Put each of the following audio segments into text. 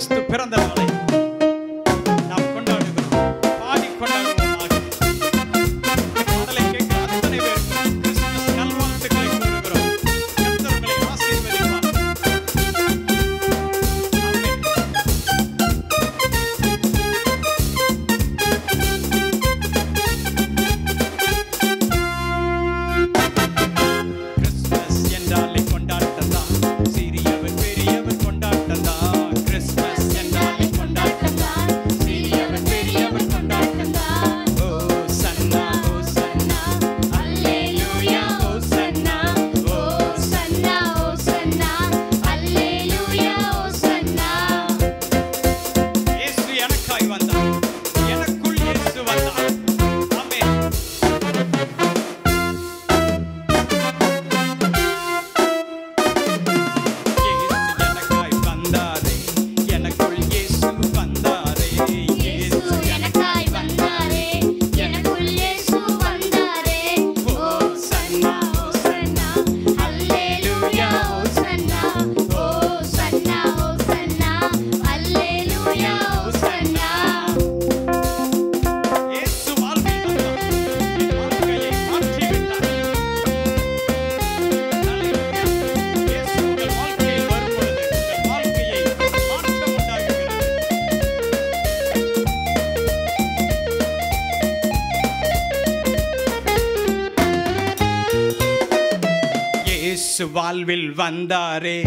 கிறிஸ்து பிறந்த நாளை இயேசு வாழ்வில் வந்தாரே.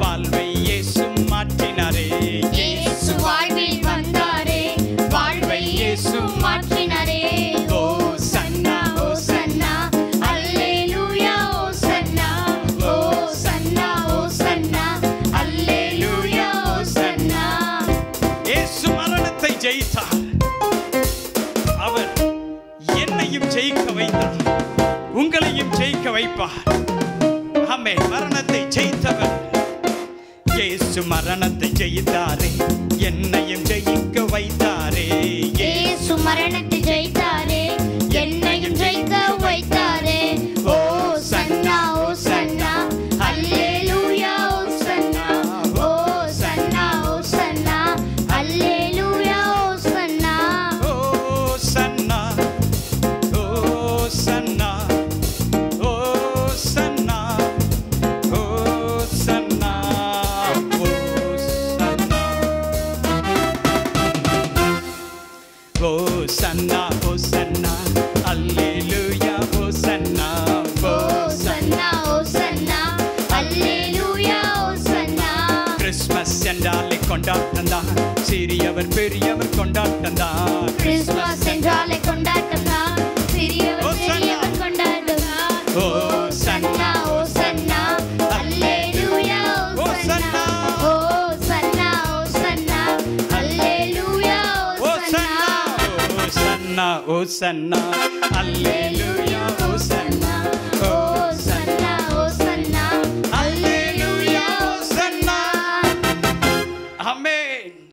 வாழ்வை இயேசு மாற்றினாரே. இயேசு வாழ்வில் வந்தாரே. வாழ்வை இயேசு மாற்றினாரே. ஓ சன்னா ஓ சன்னா அல்லேலூயா ஓ சன்னா ஓ சன்னா ஓ சன்னா அல்லேலூயா ஓ சன்னா இயேசு மரணத்தை ஜெயித்தார். அவர் என்னையும் ஜெயிக்க வைத்தார். உங்களையும் ஜெயிக்க வைப்பார். ஆமே மரணத்தை ஜெயித்தவர். இயேசு மரணத்தை ஜெயித்தாரே என்னையும் ஜெயிக்க வைத்தாரே. இயேசு மரணத்தை கிறிஸ்மஸ் என்றாலே கொண்டாட்டம் தான் சிறியவர் பெரியவர் கொண்டாட்டம் தான் கிறிஸ்துமஸ் என்றாலே கொண்டாட்டம் தான் சிறியவர். பெரியவர் கொண்டாட்டம் தான் ஓ சன்னா. ஓ சன்னா. அல்லேலூயா ஓ சன்னா. ஓ சன்னா ஓ சன்னா. அல்லேலூயா ஓ சன்னா. ஓ சன்னா. ஓ சன்னா. அல்லே